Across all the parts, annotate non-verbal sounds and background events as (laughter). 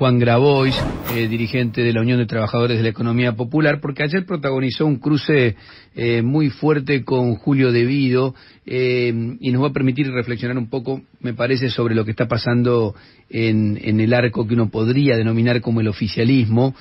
Juan Grabois, eh, dirigente de la Unión de Trabajadores de la Economía Popular, porque ayer protagonizó un cruce eh, muy fuerte con Julio Devido eh, y nos va a permitir reflexionar un poco, me parece, sobre lo que está pasando en, el arco que uno podría denominar como el oficialismo.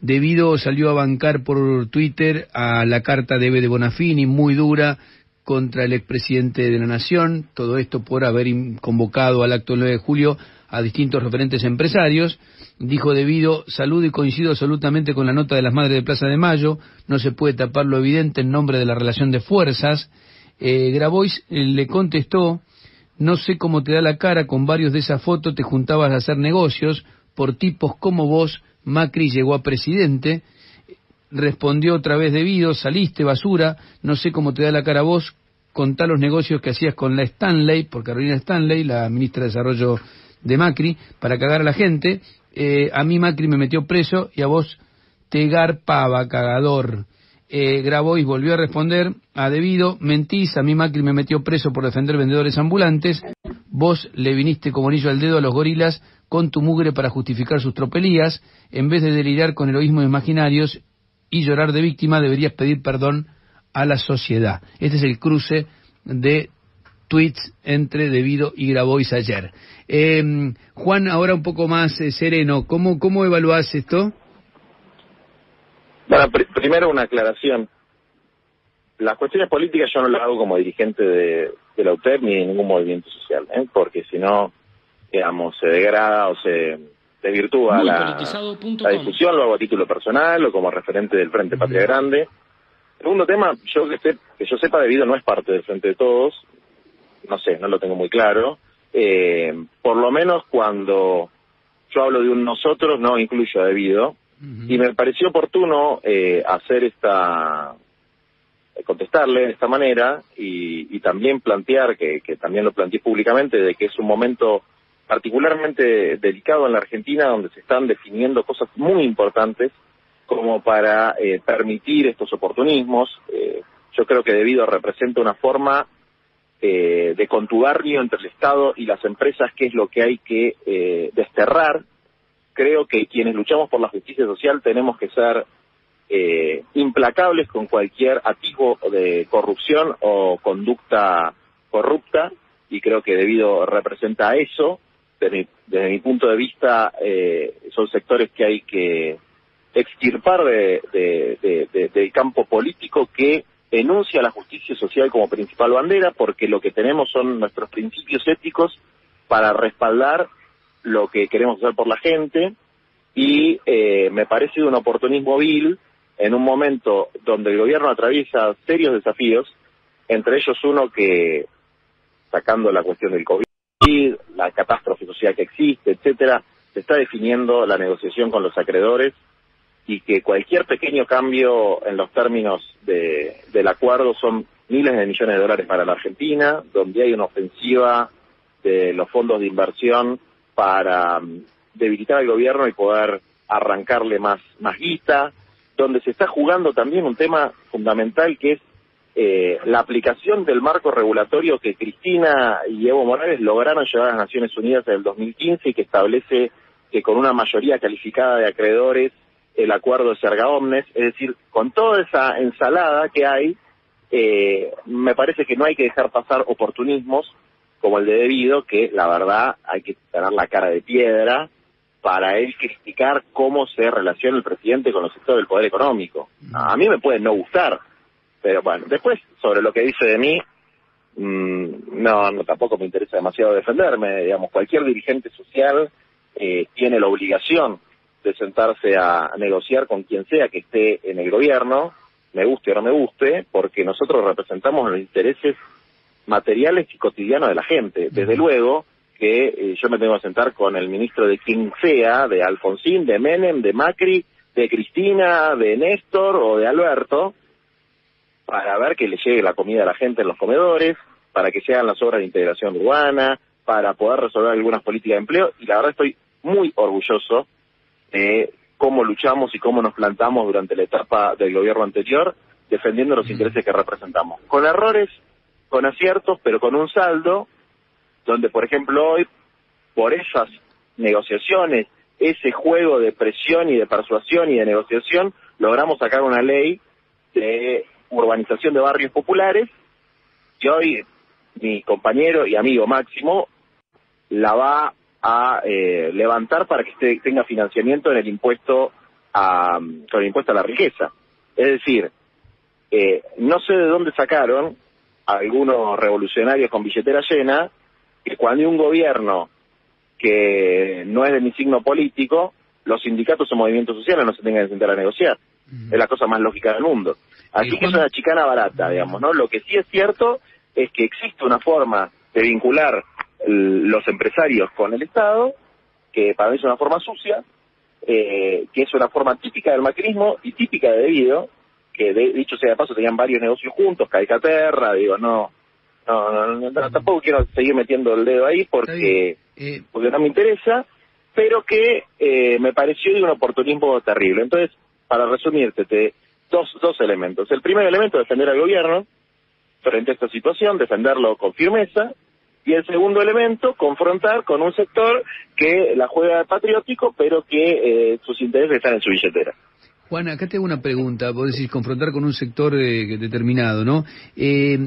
Devido salió a bancar por Twitter a la carta de Eve de Bonafini, muy dura, contra el expresidente de la Nación, todo esto por haber convocado al acto del 9 de julio a distintos referentes empresarios. Dijo debido, salud y coincido absolutamente con la nota de las Madres de Plaza de Mayo, no se puede tapar lo evidente en nombre de la relación de fuerzas. Eh, Grabois eh, le contestó, no sé cómo te da la cara, con varios de esas fotos te juntabas a hacer negocios, por tipos como vos, Macri llegó a presidente, respondió otra vez debido, saliste basura, no sé cómo te da la cara vos, contá los negocios que hacías con la Stanley, por Carolina Stanley, la ministra de Desarrollo de Macri para cagar a la gente. Eh, a mí Macri me metió preso y a vos te garpaba, cagador. Eh, Grabois volvió a responder, a debido, mentís, a mí Macri me metió preso por defender vendedores ambulantes, vos le viniste como anillo al dedo a los gorilas con tu mugre para justificar sus tropelías, en vez de delirar con heroísmos imaginarios y llorar de víctima, deberías pedir perdón a la sociedad. Este es el cruce de tweets entre Debido y Grabois ayer. Eh, Juan, ahora un poco más eh, sereno, ¿cómo, cómo evaluás esto? Bueno, primero una aclaración. Las cuestiones políticas yo no las hago como dirigente de, la UTEP ni de ningún movimiento social, ¿eh? porque si no, digamos, se degrada o se desvirtúa la, la, discusión, lo hago a título personal o como referente del Frente Patria Grande. Segundo tema, yo que, que yo sepa, debido no es parte del Frente de Todos, no sé, no lo tengo muy claro. Eh, por lo menos cuando yo hablo de un nosotros, no incluyo a debido. Y me pareció oportuno eh, hacer esta, contestarle de esta manera y, también plantear, que, también lo planteé públicamente, de que es un momento particularmente delicado en la Argentina donde se están definiendo cosas muy importantes como para eh, permitir estos oportunismos. yo creo que debido representa una forma eh, de contubernio entre el Estado y las empresas, que es lo que hay que eh, desterrar. Creo que quienes luchamos por la justicia social tenemos que ser eh, implacables con cualquier atisbo de corrupción o conducta corrupta y creo que debido representa a eso, desde mi, punto de vista, eh, son sectores que hay que extirpar del campo político que enuncia la justicia social como principal bandera porque lo que tenemos son nuestros principios éticos para respaldar lo que queremos hacer por la gente. Y eh, me parece un oportunismo vil en un momento donde el gobierno atraviesa serios desafíos, entre ellos uno que, sacando la cuestión del COVID, la catástrofe social que existe, etcétera, se está definiendo la negociación con los acreedores y que cualquier pequeño cambio en los términos de, del acuerdo son miles de millones de dólares para la Argentina, donde hay una ofensiva de los fondos de inversión para mm, debilitar al gobierno y poder arrancarle más, más guita, donde se está jugando también un tema fundamental que es eh, la aplicación del marco regulatorio que Cristina y Evo Morales lograron llevar a las Naciones Unidas en el 2015 y que establece que con una mayoría calificada de acreedores el acuerdo de Serga Omnes, es decir, con toda esa ensalada que hay, eh, me parece que no hay que dejar pasar oportunismos como el de debido, que la verdad hay que tener la cara de piedra para él criticar cómo se relaciona el presidente con los sectores del poder económico. A mí me puede no gustar, pero bueno, después sobre lo que dice de mí, mmm, no, no, tampoco me interesa demasiado defenderme, digamos, cualquier dirigente social eh, tiene la obligación de sentarse a, negociar con quien sea que esté en el gobierno, me guste o no me guste, porque nosotros representamos los intereses materiales y cotidianos de la gente. Desde luego que eh, yo me tengo que sentar con el ministro de quien sea, de Alfonsín, de Menem, de Macri, de Cristina, de Néstor o de Alberto, para ver que le llegue la comida a la gente en los comedores, para que se hagan las obras de integración urbana, para poder resolver algunas políticas de empleo, y la verdad estoy muy orgulloso de cómo luchamos y cómo nos plantamos durante la etapa del gobierno anterior, defendiendo los intereses que representamos. Con errores, con aciertos, pero con un saldo donde, por ejemplo, hoy, por esas negociaciones, ese juego de presión y de persuasión y de negociación, logramos sacar una ley de urbanización de barrios populares y hoy mi compañero y amigo Máximo la va a eh, levantar para que tenga financiamiento en el impuesto a, el impuesto a la riqueza. Es decir, eh, no sé de dónde sacaron algunos revolucionarios con billetera llena que cuando hay un gobierno que no es de mi signo político, los sindicatos o movimientos sociales no se tengan que sentar a negociar. Es la cosa más lógica del mundo. Así que es una chicana barata, digamos, ¿no? Lo que sí es cierto es que existe una forma de vincular los empresarios con el Estado, que para mí es una forma sucia, eh, que es una forma típica del macrismo y típica de Debido, que de, dicho sea de paso tenían varios negocios juntos, Caicaterra, digo, no, no, no, tampoco quiero seguir metiendo el dedo ahí porque, eh, porque no me interesa, pero que eh, me pareció de un oportunismo terrible. Entonces, para resumirte, te, dos, dos elementos. El primer elemento, defender al gobierno frente a esta situación, defenderlo con firmeza, y el segundo elemento, confrontar con un sector que la juega patriótico, pero que eh, sus intereses están en su billetera. Juan, acá tengo una pregunta, vos decís confrontar con un sector eh, determinado, ¿no? Eh,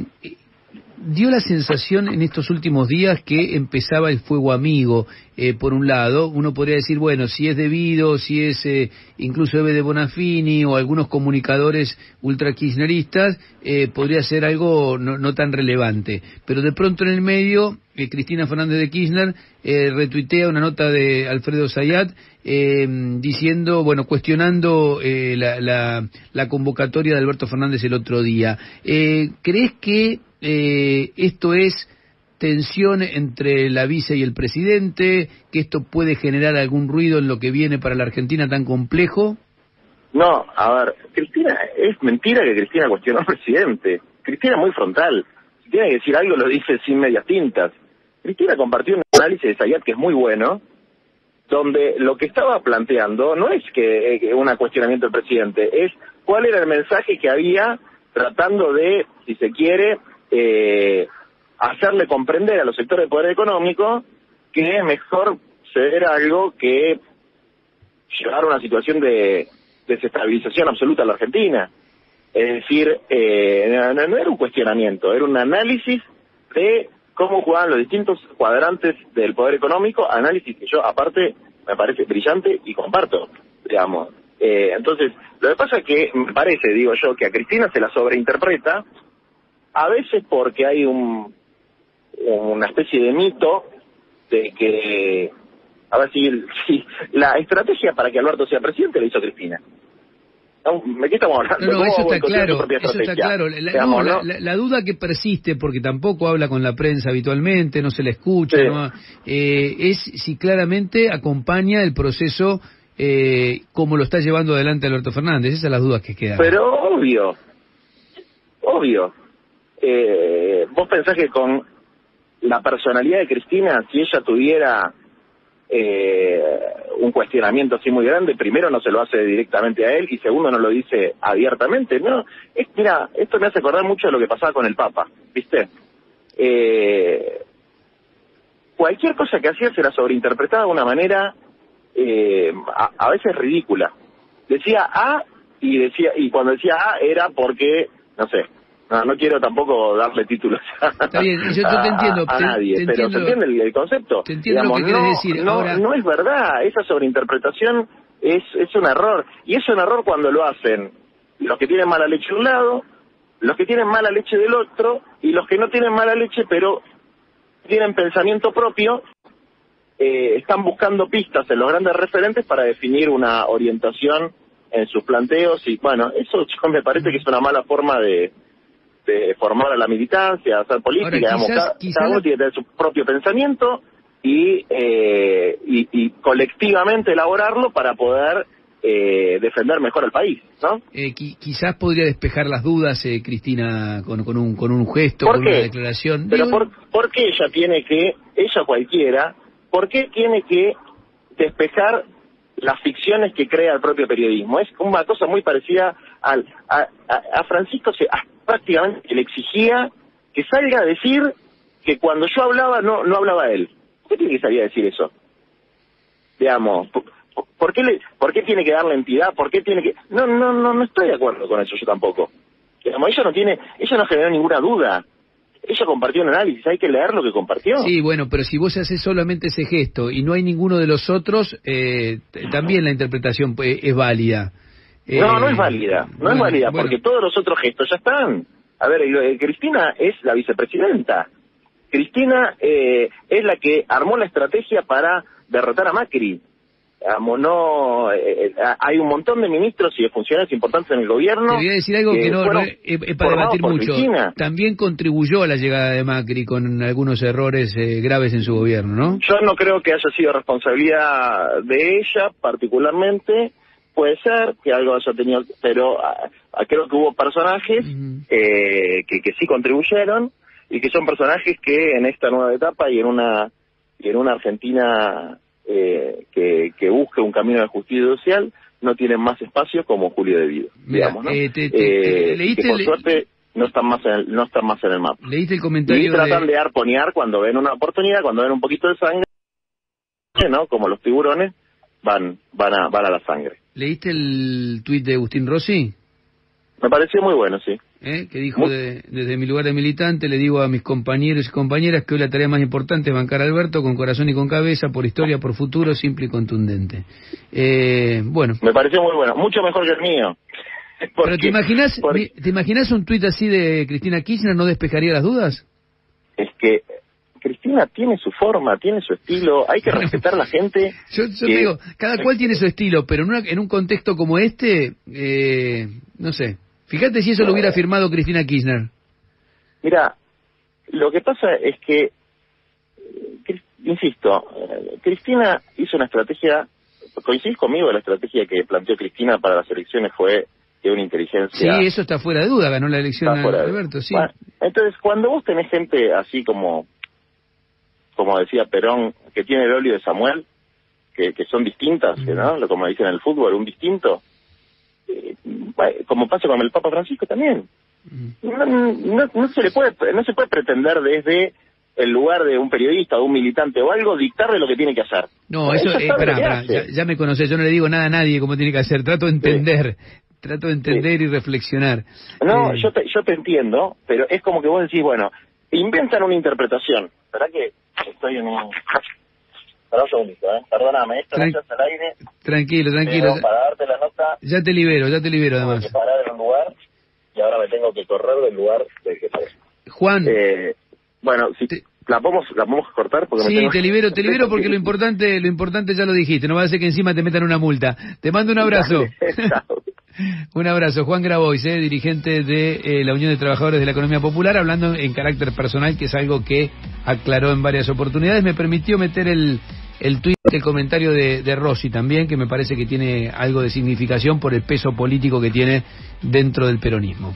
dio la sensación en estos últimos días que empezaba el fuego amigo, eh, por un lado, uno podría decir, bueno, si es debido, si es eh, incluso Eve de Bonafini o algunos comunicadores ultra kirchneristas, eh, podría ser algo no, tan relevante. Pero de pronto en el medio, Cristina Fernández de Kirchner retuitea una nota de Alfredo Zayat diciendo, bueno, cuestionando la, la, la, convocatoria de Alberto Fernández el otro día. ¿Crees que eh, esto es tensión entre la vice y el presidente, que esto puede generar algún ruido en lo que viene para la Argentina tan complejo? No, a ver, Cristina, es mentira que Cristina cuestionó al presidente. Cristina muy frontal. Si tiene que decir algo, lo dice sin medias tintas. Cristina compartió un análisis de Sayat que es muy bueno, donde lo que estaba planteando no es que eh, un cuestionamiento del presidente, es cuál era el mensaje que había tratando de, si se quiere, eh, hacerle comprender a los sectores de poder económico que es mejor ceder algo que llevar a una situación de desestabilización absoluta a la Argentina. Es decir, eh, no, era un cuestionamiento, era un análisis de cómo jugaban los distintos cuadrantes del poder económico, análisis que yo aparte me parece brillante y comparto, digamos. Eh, entonces, lo que pasa es que me parece, digo yo, que a Cristina se la sobreinterpreta a veces porque hay un, una especie de mito de que, a ver si, si la estrategia para que Alberto sea presidente la hizo Cristina. ¿De qué estamos hablando? No, eso está claro, eso está claro. La, duda que persiste, porque tampoco habla con la prensa habitualmente, no se le escucha, eh, es si claramente acompaña el proceso eh, como lo está llevando adelante Alberto Fernández. Esas son las dudas que quedan. Pero obvio, obvio eh, vos pensás que con la personalidad de Cristina, si ella tuviera eh, un cuestionamiento así muy grande, primero no se lo hace directamente a él y segundo no lo dice abiertamente. No, es, mira, esto me hace acordar mucho de lo que pasaba con el Papa, ¿viste? Eh, cualquier cosa que hacía se la sobreinterpretaba de una manera eh, a, a veces ridícula. Decía A y decía y cuando decía A era porque no sé no, no quiero tampoco darle títulos Está bien, yo, te entiendo, a, nadie, pero ¿se entiende el, concepto? Te entiendo lo que no, decir. No, no es verdad, esa sobreinterpretación es, es un error. Y es un error cuando lo hacen los que tienen mala leche de un lado, los que tienen mala leche del otro, y los que no tienen mala leche, pero tienen pensamiento propio, eh, están buscando pistas en los grandes referentes para definir una orientación en sus planteos, y bueno, eso (laughs) me parece que es una mala forma de este, formar a la militancia, hacer política, digamos, cada, uno tiene que tener su propio pensamiento y, eh, y, colectivamente elaborarlo para poder eh, defender mejor al país, ¿no? Eh, quizás podría despejar las dudas, eh, Cristina, con, con, un, con un gesto, con una declaración. Pero por, ¿por qué ella tiene que, ella cualquiera, por qué tiene que despejar las ficciones que crea el propio periodismo. Es una cosa muy parecida al, a, a, Francisco, se, prácticamente le exigía que salga a decir que cuando yo hablaba no, no hablaba él. ¿Por qué tiene que salir a decir eso? digamos, ¿por, qué le, ¿por qué tiene que darle entidad? ¿Por qué tiene que...? No, no, no, no estoy de acuerdo con eso yo tampoco. Digamos, ella no tiene, ella no generó ninguna duda. Ella compartió un análisis, hay que leer lo que compartió. Sí, bueno, pero si vos haces solamente ese gesto y no hay ninguno de los otros, eh, también la interpretación pues, es válida. no, no es eh, válida, no es válida, porque todos los otros gestos ya están. A ver, eh, Cristina es la vicepresidenta. Cristina eh, es la que armó la estrategia para derrotar a Macri no, eh, eh, hay un montón de ministros y de funcionarios importantes en el gobierno. Te voy a decir algo que, no, es, para debatir mucho. También contribuyó a la llegada de Macri con algunos errores eh, graves en su gobierno, ¿no? Yo no creo que haya sido responsabilidad de ella particularmente. Puede ser que algo haya tenido, pero ah, ah, creo que hubo personajes que, que sí contribuyeron y que son personajes que en esta nueva etapa y en una y en una Argentina eh, que, que, busque un camino de justicia social no tienen más espacio como Julio de Vido, digamos, ¿no? Eh, eh, que por suerte no están más en el, no están más en el mapa. Leíste el comentario y tratan de... arponear cuando ven una oportunidad, cuando ven un poquito de sangre, ¿no? Como los tiburones van van a van a la sangre. ¿Leíste el tuit de Agustín Rossi? Me pareció muy bueno, sí. ¿Eh? que dijo desde mi lugar de militante, le digo a mis compañeros y compañeras que hoy la tarea más importante es bancar a Alberto con corazón y con cabeza, por historia, por futuro, simple y contundente. Eh, bueno. Me pareció muy bueno, mucho mejor que el mío. Pero ¿te imaginas, ¿te imaginas un tuit así de Cristina Kirchner no despejaría las dudas? Es que Cristina tiene su forma, tiene su estilo, hay que respetar a la gente. Yo, digo, cada cual tiene su estilo, pero en, en un contexto como este, eh, no sé, Fíjate si eso lo hubiera firmado Cristina Kirchner. Mira, lo que pasa es que, insisto, Cristina hizo una estrategia, coincidís conmigo, la estrategia que planteó Cristina para las elecciones fue de una inteligencia... Sí, eso está fuera de duda, ganó la elección Alberto, sí. entonces, cuando vos tenés gente así como, como decía Perón, que tiene el óleo de Samuel, que, que son distintas, ¿no? Como dicen en el fútbol, un distinto, como pasa con el Papa Francisco también. No, se le puede, no se puede pretender desde el lugar de un periodista o un militante o algo dictarle lo que tiene que hacer. No, eso, es eh, ya, me conoces, yo no le digo nada a nadie cómo tiene que hacer, trato de entender, trato de entender y reflexionar. No, eh, yo, te, yo te entiendo, pero es como que vos decís, bueno, inventan una interpretación. ¿Verdad que estoy en un... Espera un segundito, ¿eh? Perdóname, esto Tran al aire. Tranquilo, tranquilo. para darte la nota... Ya te libero, ya te libero además. Tengo que parar en un lugar y ahora me tengo que correr del lugar del que. Juan... Eh, bueno, si... ¿La podemos, ¿La podemos cortar? Porque sí, te libero, te libero (laughs) porque lo importante, lo importante ya lo dijiste, no va a ser que encima te metan una multa. Te mando un abrazo. (laughs) (laughs) un abrazo. Juan Grabois, eh, dirigente de eh, la Unión de Trabajadores de la Economía Popular, hablando en carácter personal, que es algo que aclaró en varias oportunidades. Me permitió meter el, el tuit, el comentario de, de, Rossi también, que me parece que tiene algo de significación por el peso político que tiene dentro del peronismo.